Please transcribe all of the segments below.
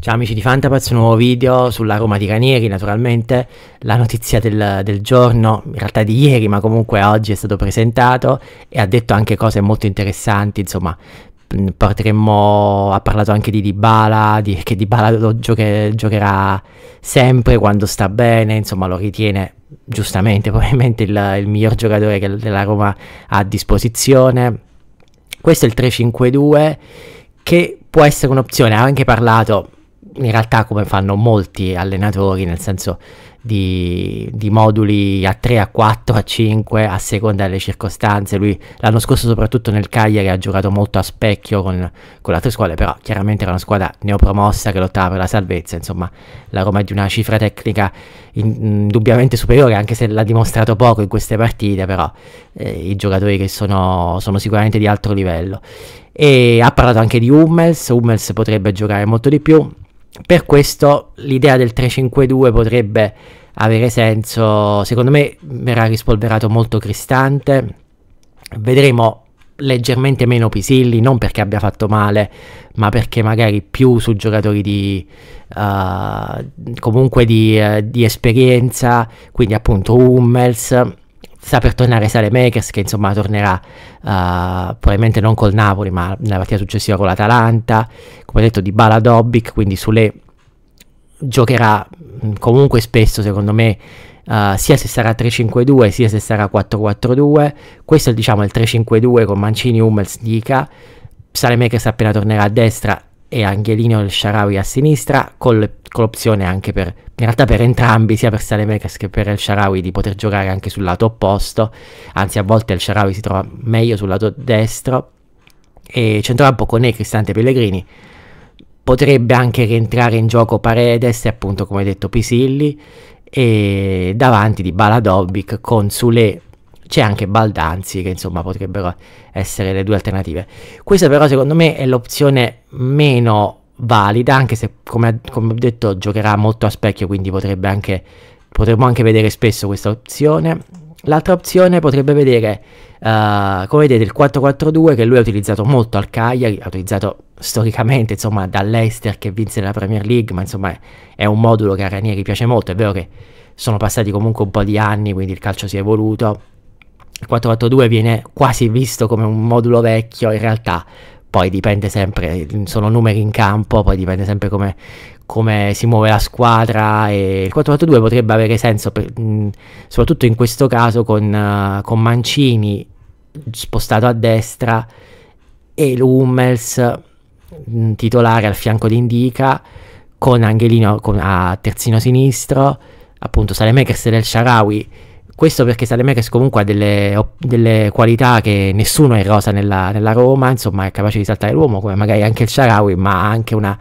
Ciao amici di Fantapaz, nuovo video sulla Roma di Ranieri, naturalmente la notizia del, del, giorno, in realtà di ieri, ma comunque oggi è stato presentato e ha detto anche cose molto interessanti, insomma potremmo, ha parlato anche di Dybala, di, che Dybala lo gioche, giocherà sempre quando sta bene, insomma lo ritiene giustamente probabilmente il, il miglior giocatore che la Roma ha a disposizione. Questo è il 3-5-2 che può essere un'opzione, ha anche parlato in realtà come fanno molti allenatori, nel senso di, di, moduli a 3, a 4, a 5, a seconda delle circostanze. Lui l'anno scorso soprattutto nel Cagliari ha giocato molto a specchio con, con le altre squadre, però chiaramente era una squadra neopromossa che lottava per la salvezza, insomma la Roma è di una cifra tecnica indubbiamente superiore, anche se l'ha dimostrato poco in queste partite, però eh, i giocatori che sono, sono sicuramente di alto livello. E ha parlato anche di Hummels, Hummels potrebbe giocare molto di più, per questo l'idea del 3-5-2 potrebbe avere senso, secondo me verrà rispolverato molto Cristante, vedremo leggermente meno Pisilli, non perché abbia fatto male, ma perché magari più su giocatori di uh, comunque di, uh, di, esperienza, quindi appunto Hummels, sta per tornare Sale Makers che insomma tornerà uh, probabilmente non col Napoli ma nella partita successiva con l'Atalanta, come detto di Bala Dobic, quindi Sule giocherà mm, comunque spesso secondo me uh, sia se sarà 3-5-2 sia se sarà 4-4-2 questo è diciamo il 3-5-2 con Mancini, Hummels, Dica. Salemekers appena tornerà a destra e Angelino El Sharawi a sinistra con, le, con, l'opzione anche per in realtà per entrambi sia per Salemekers che per El Sharawi di poter giocare anche sul lato opposto. Anzi a volte El Sharawi si trova meglio sul lato destro. E centrocampo con E Cristante Pellegrini. Potrebbe anche rientrare in gioco Paredes e appunto come detto Pisilli. E davanti di Baladobic con Sule c'è anche Baldanzi che insomma potrebbero essere le due alternative questa però secondo me è l'opzione meno valida anche se come, come ho detto giocherà molto a specchio quindi potrebbe anche potremmo anche vedere spesso questa opzione L'altra opzione potrebbe vedere, uh, come vedete, il 4-4-2 che lui ha utilizzato molto al Cagliari, ha utilizzato storicamente, insomma, dall'Ester che vinse la Premier League, ma insomma è un modulo che a Ranieri piace molto, è vero che sono passati comunque un po' di anni, quindi il calcio si è evoluto. Il 4-4-2 viene quasi visto come un modulo vecchio, in realtà poi dipende sempre, sono numeri in campo, poi dipende sempre come, come si muove la squadra e il 4-4-2 potrebbe avere senso per, mh, soprattutto in questo caso con, uh, con, Mancini spostato a destra e l'Hummels titolare al fianco di Indica con Angelino con, a terzino sinistro appunto Salemekers del Sharawi questo perché Salemekers comunque ha delle, delle, qualità che nessuno è rosa nella, nella, Roma, insomma è capace di saltare l'uomo come magari anche il Sharawi, ma ha anche una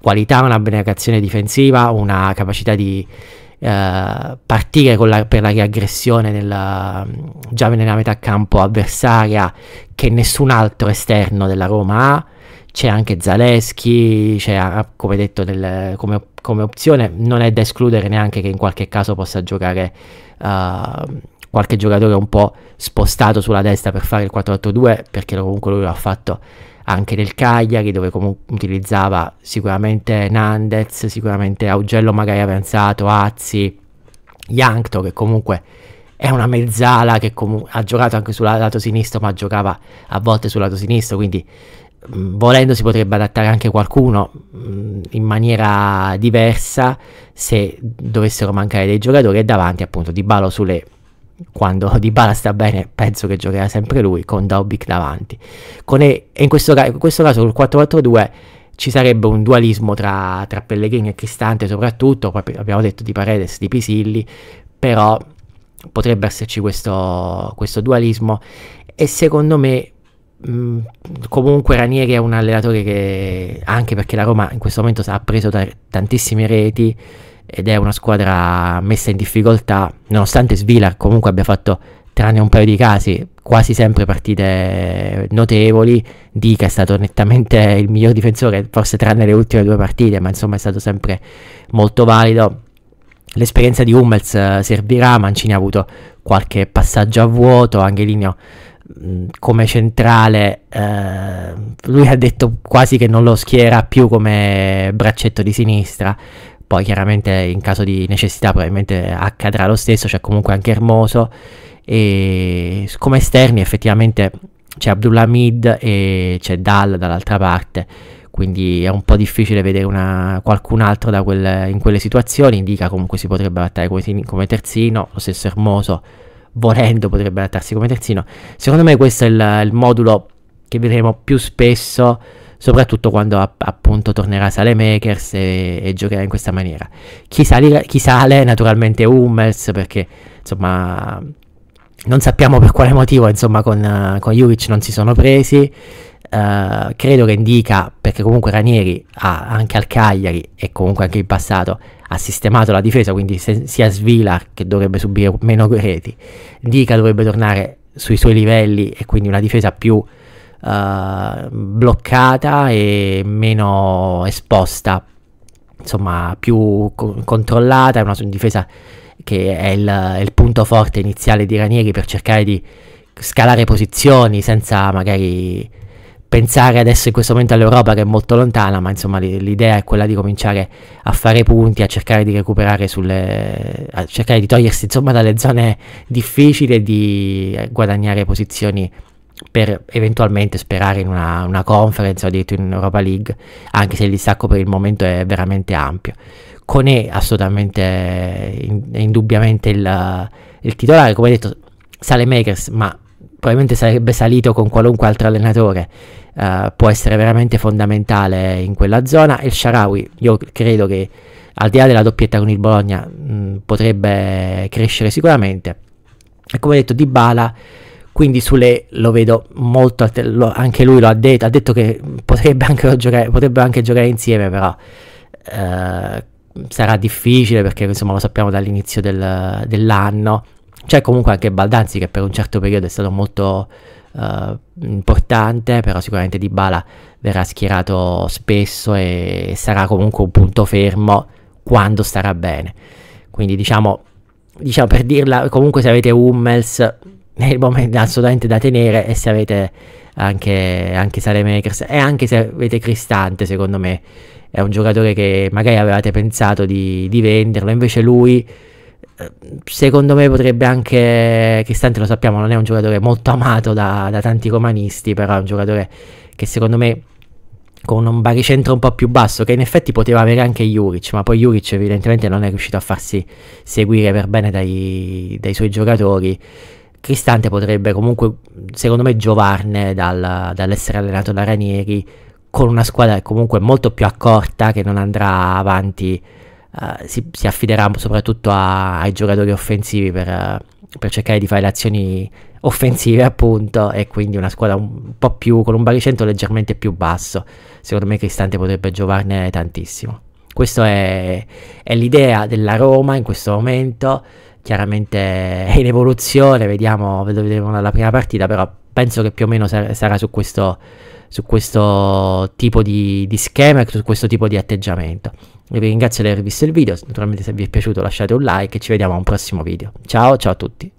qualità, una abnegazione difensiva, una capacità di eh, partire la, per la riaggressione nella, già nella metà campo avversaria che nessun altro esterno della Roma ha. C'è anche Zaleschi, c'è come detto nel, come, come, opzione, non è da escludere neanche che in qualche caso possa giocare uh, qualche giocatore un po' spostato sulla destra per fare il 4-8-2 perché comunque lui l'ha fatto anche nel Cagliari dove comunque utilizzava sicuramente Nandez, sicuramente Augello magari avanzato, Azzi, Yankto che comunque è una mezzala che ha giocato anche sul lato sinistro ma giocava a volte sul lato sinistro quindi volendo si potrebbe adattare anche qualcuno mh, mm, in maniera diversa se dovessero mancare dei giocatori e davanti appunto di Balo sulle quando Di Bala sta bene penso che giocherà sempre lui con Dobic davanti. Con e, e in, questo, in, questo, caso col 4-4-2 ci sarebbe un dualismo tra, tra, Pellegrini e Cristante soprattutto poi abbiamo detto di Paredes, di Pisilli però potrebbe esserci questo, questo dualismo. E secondo me mh, comunque Ranieri è un allenatore che anche perché la Roma in questo momento ha preso tantissime reti ed è una squadra messa in difficoltà, nonostante Svila comunque abbia fatto, tranne un paio di casi, quasi sempre partite notevoli. Dica è stato nettamente il miglior difensore, forse tranne le ultime due partite, ma insomma è stato sempre molto valido. L'esperienza di Hummels eh, servirà, Mancini ha avuto qualche passaggio a vuoto, Angelino come centrale, eh, lui ha detto quasi che non lo schiera più come braccetto di sinistra, poi chiaramente in caso di necessità probabilmente accadrà lo stesso, c'è comunque anche Hermoso e come esterni effettivamente c'è Abdulhamid e c'è Dal dall'altra parte, quindi è un po' difficile vedere una, qualcun altro quel, in quelle situazioni, indica comunque si potrebbe adattare come, come terzino, lo stesso Hermoso volendo potrebbe adattarsi come terzino. Secondo me questo è il, il modulo che vedremo più spesso, soprattutto quando a, appunto tornerà Salemakers e, e giocherà in questa maniera. Chi, sali, chi sale naturalmente Hummels perché insomma non sappiamo per quale motivo insomma con, con Juric non si sono presi. Uh, credo che indica perché comunque Ranieri ha anche al Cagliari e comunque anche in passato ha sistemato la difesa, quindi se, sia Svilar che dovrebbe subire meno reti, Dica dovrebbe tornare sui suoi livelli e quindi una difesa più uh, bloccata e meno esposta, insomma più co- controllata, è una difesa che è il, è il punto forte iniziale di Ranieri per cercare di scalare posizioni senza magari pensare adesso in questo momento all'Europa che è molto lontana, ma insomma l'idea è quella di cominciare a fare punti, a cercare di recuperare sulle... a cercare di togliersi insomma dalle zone difficili e di guadagnare posizioni per eventualmente sperare in una, una conference o addirittura in Europa League, anche se il distacco per il momento è veramente ampio. Conè assolutamente, in, indubbiamente il, il titolare, come detto, sale Makers, ma probabilmente sarebbe salito con qualunque altro allenatore uh, può essere veramente fondamentale in quella zona. E il Sharawi, io credo che al di là della doppietta con il Bologna, mh, potrebbe crescere sicuramente. E come detto, Di Bala, quindi Sule lo vedo molto, lo, anche lui lo ha detto, ha detto che potrebbe anche giocare, potrebbe anche giocare insieme, però uh, sarà difficile perché insomma lo sappiamo dall'inizio del, dell'anno. C'è comunque anche Baldanzi che per un certo periodo è stato molto uh, importante, però sicuramente Di Bala verrà schierato spesso e sarà comunque un punto fermo quando starà bene. Quindi diciamo, diciamo per dirla, comunque se avete Hummels nel momento assolutamente da tenere e se avete anche, anche Salemakers e anche se avete Cristante secondo me è un giocatore che magari avevate pensato di, di venderlo invece lui secondo me potrebbe anche, Cristante lo sappiamo, non è un giocatore molto amato da, da, tanti romanisti, però è un giocatore che secondo me con un baricentro un po' più basso, che in effetti poteva avere anche Juric, ma poi Juric evidentemente non è riuscito a farsi seguire per bene dai, dai suoi giocatori. Cristante potrebbe comunque, secondo me, giovarne dal, dall'essere allenato da Ranieri con una squadra comunque molto più accorta che non andrà avanti uh, si, si, affiderà soprattutto a, ai giocatori offensivi per, uh, per, cercare di fare le azioni offensive appunto e quindi una squadra un po' più con un baricentro leggermente più basso. Secondo me Cristante potrebbe giovarne tantissimo. Questa è, è l'idea della Roma in questo momento. Chiaramente è in evoluzione vediamo vedremo dalla prima partita però penso che più o meno sar- sarà su questo, su questo tipo di, di schema e su questo tipo di atteggiamento vi ringrazio di aver visto il video, naturalmente se vi è piaciuto lasciate un like e ci vediamo a un prossimo video. Ciao, ciao a tutti.